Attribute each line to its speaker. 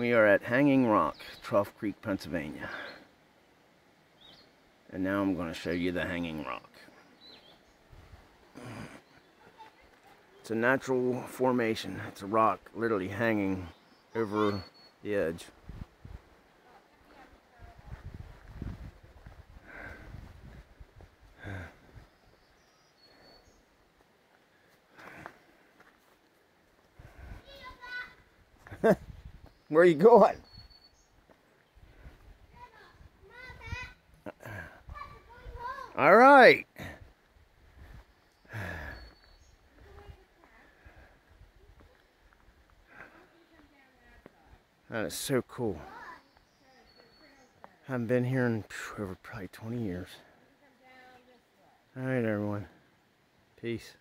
Speaker 1: We are at Hanging Rock, Trough Creek, Pennsylvania. And now I'm going to show you the Hanging Rock. It's a natural formation. It's a rock literally hanging over the edge. Where are you going? All right. That is so cool. I haven't been here in over probably 20 years. All right, everyone. Peace.